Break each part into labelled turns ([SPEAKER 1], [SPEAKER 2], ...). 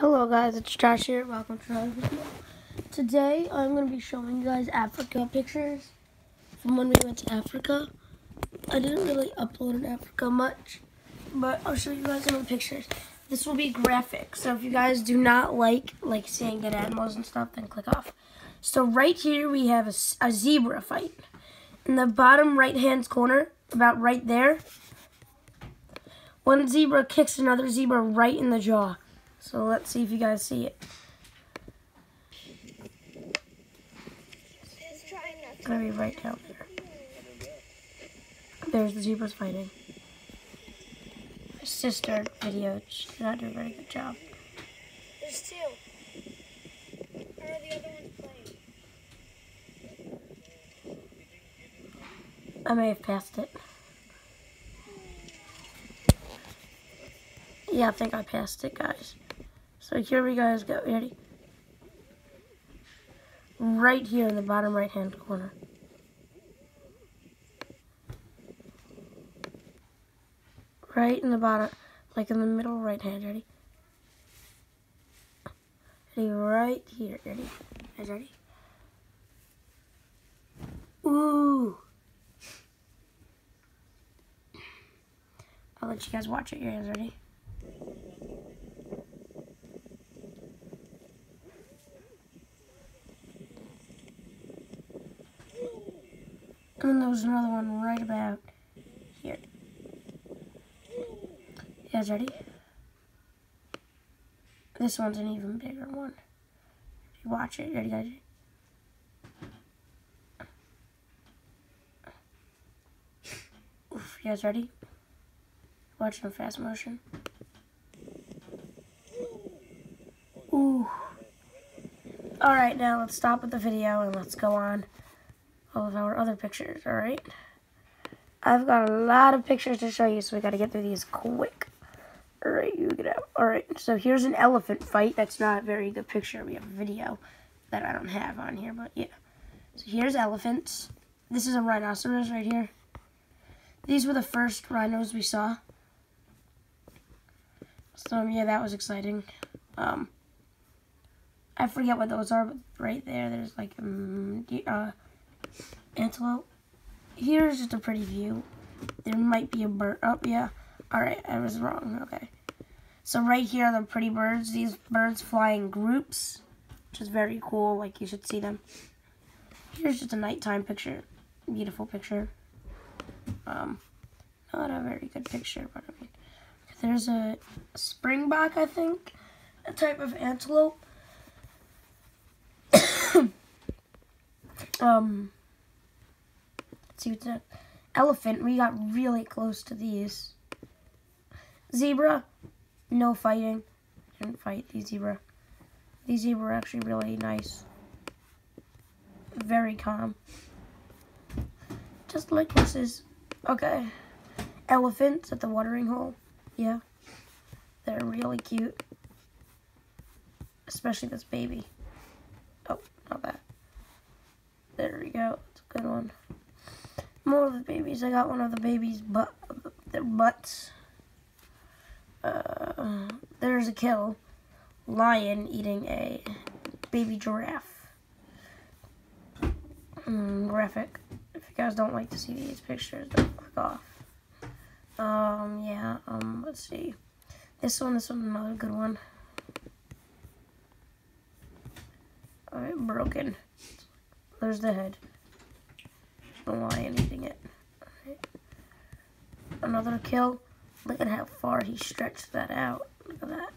[SPEAKER 1] Hello guys, it's Josh here. Welcome to another video. Today I'm going to be showing you guys Africa pictures from when we went to Africa. I didn't really upload in Africa much, but I'll show you guys some of the pictures. This will be graphic, so if you guys do not like like seeing dead animals and stuff, then click off. So right here we have a, a zebra fight. In the bottom right hand corner, about right there, one zebra kicks another zebra right in the jaw. So let's see if you guys see it. It's gonna be right down there. There's the zebras fighting. My sister video, She did not do a very good job.
[SPEAKER 2] There's two. Where are the other ones playing?
[SPEAKER 1] I may have passed it. Yeah, I think I passed it, guys. So here we guys go. Ready? Right here in the bottom right hand corner. Right in the bottom, like in the middle right hand. Ready? Ready? Right here. Ready? Guys, ready? Ooh. I'll let you guys watch it. You guys ready? And there was another one right about here. You guys ready? This one's an even bigger one. You watch it. Ready, guys? Oof, you guys ready? Watching in fast motion. Ooh. Alright, now let's stop with the video and let's go on all of our other pictures, alright? I've got a lot of pictures to show you, so we gotta get through these quick. Alright, you get out. Alright, so here's an elephant fight. That's not a very good picture. We have a video that I don't have on here, but yeah. So here's elephants. This is a rhinoceros right here. These were the first rhinos we saw. So yeah, that was exciting. Um, I forget what those are, but right there, there's like um, uh, antelope. Here's just a pretty view. There might be a bird. Oh, yeah. All right, I was wrong. Okay. So right here are the pretty birds. These birds fly in groups, which is very cool. Like, you should see them. Here's just a nighttime picture. Beautiful picture. Um, not a very good picture, but I mean, there's a springbok, I think, a type of antelope. Um, let's see what's that. Elephant, we got really close to these. Zebra, no fighting. Didn't fight these zebra. These zebra are actually really nice. Very calm. Just like horses. Okay. Elephants at the watering hole. Yeah. They're really cute. Especially this baby. Oh, not that. There we go. It's a good one. More of the babies. I got one of the babies' butt, their butts. Uh, there's a kill. Lion eating a baby giraffe. Mm, graphic. If you guys don't like to see these pictures, don't click off. Um, yeah, um, let's see. This one, this one, another good one. Alright, broken. There's the head. The lion eating it. Another kill. Look at how far he stretched that out. Look at that.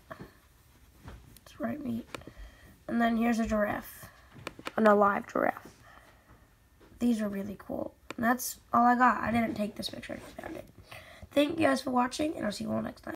[SPEAKER 1] It's right meat. And then here's a giraffe. An alive giraffe. These are really cool. And that's all I got. I didn't take this picture. I found it. Thank you guys for watching, and I'll see you all next time.